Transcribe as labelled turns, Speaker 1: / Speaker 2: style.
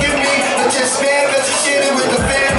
Speaker 1: Give me a chest man, got shitting with the fan.